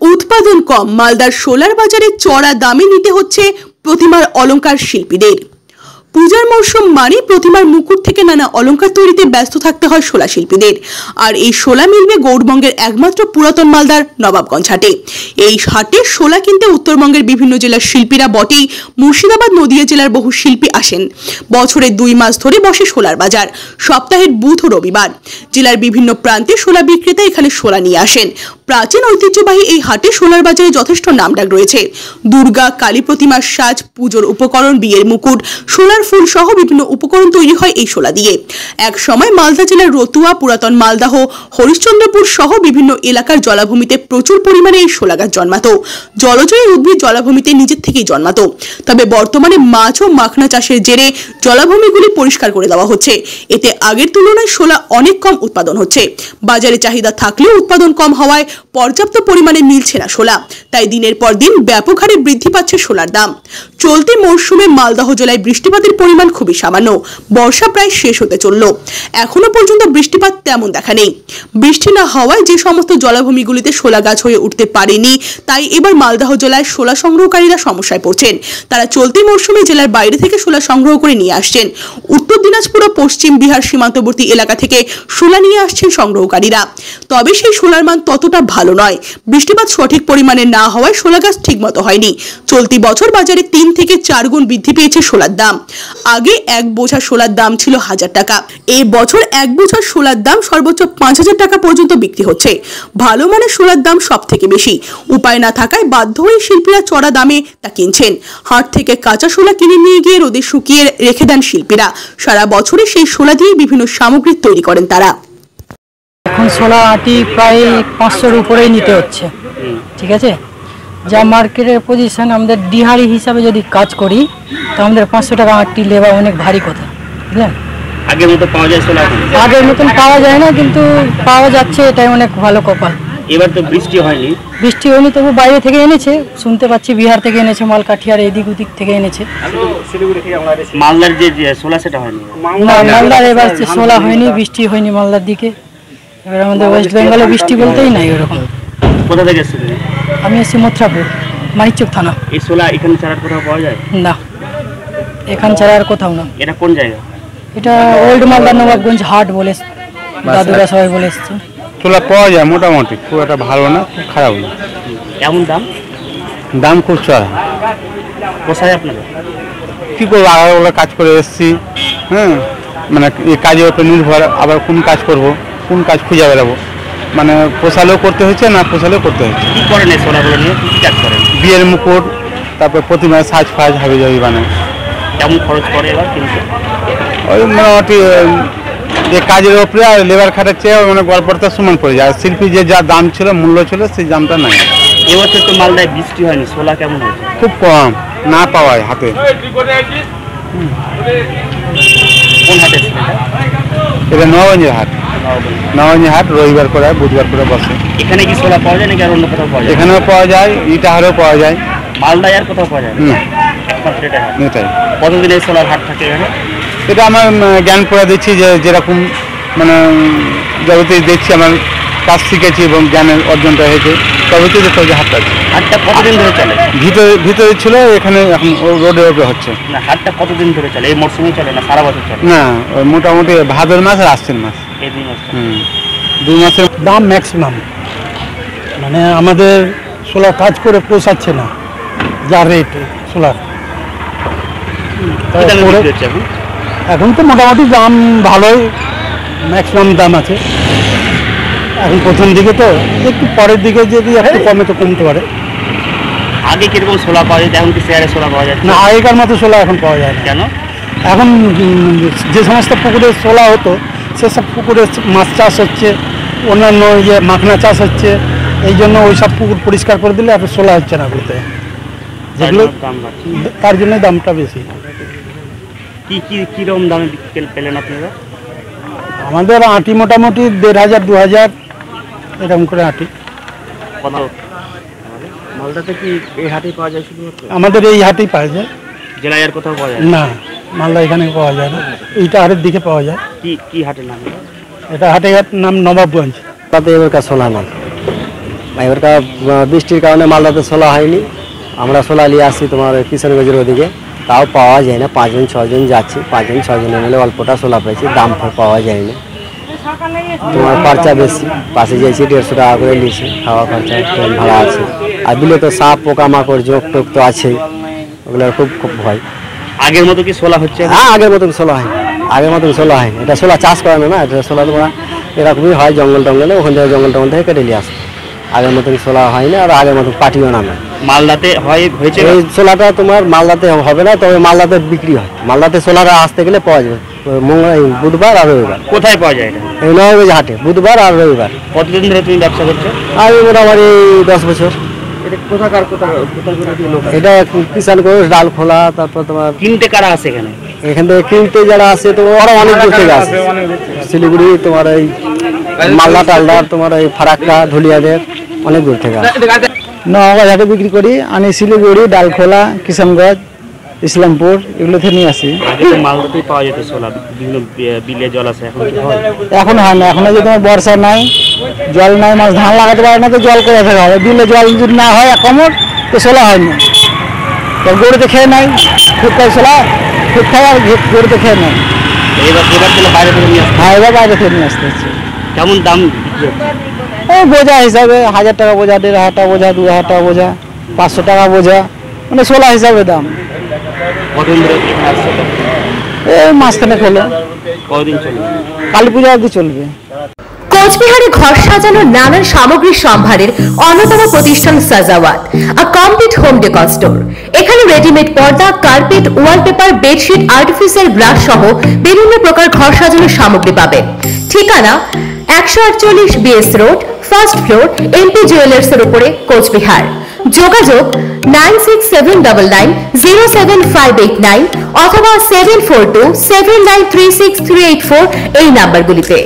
উৎপাদন কম, মালদার সোলার বাজারে চড়া দামে নিতে হচ্ছে প্রতিমার অলংকার শিল্পীদের। পূজার মৌসুম মানে প্রতিমার মুকুট থেকে নানা অলংকার তৈরিতে ব্যস্ত থাকতে হয় শোলা শিল্পীদের। আর এই শোলা মিলবে গৌড়বঙ্গের একমাত্র পুরাতন মালদার নবাবগঞ্জ হাটে। এই হাটে শোলা কিনতে উত্তরবঙ্গের বিভিন্ন জেলার শিল্পীরা বটেই, মুর্শিদাবাদ, নদিয়া জেলার বহু শিল্পী আসেন। বছরে দুই মাস ধরে বসে শোলার বাজার। সপ্তাহের বুধ ও রবিবার। জেলার বিভিন্ন প্রান্তে শোলা বিক্রেতা এখানে শোলা নিয়ে আসেন। প্রাচীন ঐতিহ্যবাহী এই হাটে সোনার বাজারে যথেষ্ট নামডাক রয়েছে। দুর্গা, কালী প্রতিমার সাজ, পুজোর উপকরণ, বিয়ের মুকুট সোলার ফুল সহ বিভিন্ন উপকরণ তৈরি হয় এই শোলা দিয়ে। এক সময় মালদা জেলার রতুয়া, পুরাতন মালদাহ, হরিশ্চন্দ্রপুর সহ বিভিন্ন এলাকার জলাভূমিতে প্রচুর পরিমাণে এই শোলা গাছ জন্মাতো। জলজয়ী উদ্ভিদ জলাভূমিতে নিজের থেকেই জন্মাতো। তবে বর্তমানে মাছ ও মাখনা চাষের জেরে জলাভূমিগুলি পরিষ্কার করে দেওয়া হচ্ছে। এতে আগের তুলনায় শোলা অনেক কম উৎপাদন হচ্ছে। বাজারে চাহিদা থাকলেও উৎপাদন কম হওয়ায় পর্যাপ্ত পরিমাণে মিলছে না শোলা। তাই দিনের পর দিন ব্যাপক হারে বৃদ্ধি পাচ্ছে শোলার দাম। চলতি মরশুমে মালদহ জেলায় বৃষ্টিপাতের পরিমাণ খুবই সামান্য। বর্ষা প্রায় শেষ হতে চলল। এখনও পর্যন্ত বৃষ্টিপাত তেমন দেখা নেই। বৃষ্টি না হওয়ায় যে সমস্ত জলাভূমিগুলিতে শোলা গাছ হয়ে উঠতে পারেনি, তাই এবার মালদহ জেলায় শোলা সংগ্রহকারীরা সমস্যায় পড়ছেন। তারা চলতি মরশুমে জেলার বাইরে থেকে শোলা সংগ্রহ করে নিয়ে আসছেন। উত্তর দিনাজপুর ও পশ্চিম বিহার সীমান্তবর্তী এলাকা থেকে শোলা নিয়ে আসছেন সংগ্রহকারীরা। তবে সেই শোলার মান ততটা ভালো নয়। বৃষ্টিপাত সঠিক পরিমাণে না হওয়ায় শোলা গাছ ঠিকমতো হয়নি। চলতি বছর বাজারে তিন থেকে চার গুণ বৃদ্ধি পেয়েছে শোলার দাম। আগে এক বোঝা শোলার দাম ছিল হাজার টাকা। এই বছর এক বোঝা শোলার দাম সর্বোচ্চ পাঁচ হাজার টাকা পর্যন্ত বিক্রি হচ্ছে। ভালো মানের শোলার দাম সব থেকে বেশি। উপায় না থাকায় বাধ্য হয়ে শিল্পীরা চড়া দামে তা কিনছেন। হাট থেকে কাঁচা শোলা কিনে নিয়ে গিয়ে রোদে শুকিয়ে রেখে দেন শিল্পীরা। সারা বছরে সেই শোলা দিয়ে বিভিন্ন সামগ্রী তৈরি করেন তারা। সোলা আটি প্রায় পাঁচশোর উপরেই নিতে হচ্ছে। ঠিক আছে? যা মার্কেটের পজিশন আমাদের ডিহারি হিসাবে যদি কাজ করি তো আমাদের পাঁচশো টাকা আটটি লেবা অনেক ভারী কথা। বুঝলেন? আগের মতো পাওয়া যায় সোলা আগের মতন পাওয়া যায় না কিন্তু পাওয়া যাচ্ছে এটাই অনেক ভালো কপাল। এবার তো বৃষ্টি হয়নি। বৃষ্টি হয়নি তবু বাইরে থেকে এনেছে। শুনতে পাচ্ছি বিহার থেকে এনেছে মাল কাঠিয়ার এদিক ওদিক থেকে এনেছে। মালদার যে সোলা সেটা হয়নি। না মালদার এবার সোলা হয়নি বৃষ্টি হয়নি মালদার দিকে। এবার আমাদের ওয়েস্ট বেঙ্গলে বৃষ্টি বলতেই নাই ওরকম। কোথা থেকে এসেছিল আমি এসেছি মথুরাপুর মানিকচক থানা। এই সোলা এখানে চারার কোথাও পাওয়া যায়? না এখান ছাড়া আর কোথাও না। এটা কোন জায়গা? এটা ওল্ড মালদা নবাবগঞ্জ হাট বলে দাদুরা সবাই বলে এসছে। তুলা পাওয়া যায় মোটামুটি খুব একটা ভালো না খুব খারাপ না। কেমন দাম? দাম খুব চড়া। কোথায় আপনাদের? কী করব আগারবেলা কাজ করে এসেছি হ্যাঁ? মানে এই কাজের উপর নির্ভর আবার কোন কাজ করব? কোন কাজ খুঁজে বেড়াবো? মানে পোষালেও করতে হচ্ছে না পোষালেও করতে হচ্ছে কি করেন এই সোলাগুলো নিয়ে? কি কাজ করেন? বিয়ের মুকুট তারপর প্রতিমায় সাজ ফাজ হাবি জাবি মানে কেমন খরচ করে এবার কিন্তু? ওই মোটামুটি যে কাজের ওপরে আর লেবার খাটার চেয়ে মানে গল্পটা সমান পড়ে যায়। আর শিল্পী যে যা দাম ছিল মূল্য ছিল সেই দামটা নাই। এবছর তো মালদায় বৃষ্টি হয়নি সোলা কেমন হয়েছে? খুব কম না পাওয়ায় হাতে। কোন হাটে ছিল এটা? নবগঞ্জের হাট। নবগঞ্জের হাট রবিবার করে বুধবার করে বসে। এখানে কি সোলা পাওয়া যায় নাকি আর অন্য কোথাও পাওয়া যায়? এখানেও পাওয়া যায় ইটাহারেও পাওয়া যায়। মালদায় আর কোথাও পাওয়া যায়? না? হুম। একমাত্র এটাই হাট। এটাই। কতদিন এই সোলার হাট থাকে এখানে? এটা আমার উম, জ্ঞান করে দিচ্ছি যে যেরকম মানে উম, দেখছি আমার কাজ শিখেছি এবং জ্ঞানের অর্জনটা হয়েছে তবেতেই দেখতে হবে যে হাটটা আছে। হাটটা কতদিন ধরে চলে? ভিতরে ভিতরে ছিল এখানে এখন ও- রোডের ওপরে হচ্ছে। না হাটটা কতদিন ধরে চলে? এই মরশুমে চলে না সারা বছর চলে? না ওই মোটামুটি ভাদর মাস আর আশ্বিন মাস। এই দুই মাস দুই মাসের দাম ম্যাক্সিমাম মানে আমাদের সোলার কাজ করে পোষাচ্ছে না যা রেট সোলার এখন? তো মোটামুটি দাম ভালোই ম্যাক্সিমাম দাম আছে। এখন প্রথম দিকে তো একটু পরের দিকে যদি একটু কমে তো কমতে পারে। আগে কীরকম সোলা পাওয়া যেত এখন কি শেয়ারে সোলা পাওয়া যায় না আগেকার মতো সোলা এখন পাওয়া যায় না। কেন? এখন যে সমস্ত পুকুরে সোলা হতো সেসব পুকুরে মাছ চাষ হচ্ছে অন্যান্য ইয়ে মাখনা চাষ হচ্ছে এই জন্য ওই সব পুকুর পরিষ্কার করে দিলে এখন সোলা হচ্ছে না বলতে। যেগুলো তার জন্য দামটা বেশি। কি কি কীরকম দামে পেলেন আপনারা? আমাদের আটি মোটামুটি দেড় হাজার দু হাজার এরকম করে আটি। মালদাতে কি এই হাটেই পাওয়া যায় শুধুমাত্র? আমাদের এই হাটেই পাওয়া যায়। জেলায় আর কোথাও পাওয়া যায়? না। মালদা এখানে পাওয়া যায় না। এইটা হাটের দিকে পাওয়া যায়। কি কি হাটের নাম? এটা? হাটের নাম নবাবগঞ্জ। তাতে এবার কাজ সোলা নাই এবারকার বৃষ্টির কারণে মালদাতে সোলা হয়নি। আমরা সোলা নিয়ে আসছি তোমার কিষানগঞ্জের ওদিকে। তাও পাওয়া যায় না। পাঁচজন ছজন যাচ্ছি। পাঁচজন ছজন মিলে অল্পটা সোলা পেয়েছি। দাম পাওয়া যায় না তোমার খরচা বেশি। পাশে যাইছি দেড়শো টাকা করে নিয়েছি। খাওয়া খরচা ট্রেন ভাড়া আছে। আর বিলে তো সাপ পোকামাকড় জোক টোক তো আছেই। ওগুলোর খুব খুব ভয়। আগের মতো কি সোলা হচ্ছে? হ্যাঁ আগের মতন সোলা হয়। আগের মতন সোলা হয়। এটা সোলা চাষ করে না এটা সোলা তোমার এরকমই হয় জঙ্গল টঙ্গলে ওখান থেকে জঙ্গল টঙ্গল থেকে কেটে নিয়ে আসে। আগের মতন সোলা হয় না আর আগের মতন পাটিও নামে। মালদাতে হয় হয়েছে এই সোলাটা তোমার মালদাতে হবে না তবে মালদাতে বিক্রি হয়। মালদাতে সোলাটা আসতে গেলে পাওয়া যাবে। মঙ্গল বুধবার আর রবিবার। কোথায় পাওয়া যায় এটা? এই নয় হাটে বুধবার আর রবিবার। কতদিন ধরে তুমি ব্যবসা করছ? আর এই মোটামুটি দশ বছর। এটা কিষান ডাল খোলা তারপর তোমার কিনতে কারা আছে এখানে? এখান থেকে কিনতে যারা আছে তো ওরা অনেক দূর থেকে আসে। শিলিগুড়ি তোমার এই মালদা টালদার তোমার এই ফারাক্কা ধুলিয়াদের অনেক দূর থেকে আসে। বিক্রি করি আমি শিলিগুড়ি ডালখোলা কিষানগঞ্জ ইসলামপুর এগুলো থেকে নিয়ে আসি। মালদাতেই পাওয়া যেত সোলা বিভিন্ন বিলে জল আছে এখন হয়? এখন হয় না এখন যে তোমার বর্ষা নাই জল নাই মাছ ধান লাগাতে পারে না তো জল করে থাকা হবে। বিলে জল যদি না হয় কমর তো সোলা হয় না। তো গরুতে খেয়ে নাই খুব খাই সোলা খুব খাই আর গরুতে খেয়ে নেয় এবার এবার তাহলে বাইরে থেকে নিয়ে হ্যাঁ এবার বাইরে থেকে নিয়ে আসতে হচ্ছে। কেমন দাম? এই বোঝা হিসাবে হাজার টাকা বোঝা দেড় হাজার টাকা বোঝা দু হাজার টাকা বোঝা পাঁচশো টাকা বোঝা মানে সোলা হিসাবে দাম। কতদিন ধরে এখানে আসছে এই মাঝখানে হলো কতদিন চলবে? কালী পূজা অবধি চলবে। কোচবিহারে ঘর সাজানোর নানান সামগ্রীর সম্ভারের অন্যতম প্রতিষ্ঠান Sajawat a complete home decor store. এখানে রেডিমেড পর্দা carpet wallpaper bedsheet artificial glass সহ বিভিন্ন প্রকার ঘর সাজানোর সামগ্রী পাবেন। ঠিকানা একশো আটচল্লিশ BS road first floor MP jewellers এর উপরে কোচবিহার। যোগাযোগ nine six seven double nine zero seven five eight nine অথবা seven four two seven nine three six three eight four এই নাম্বারগুলিতে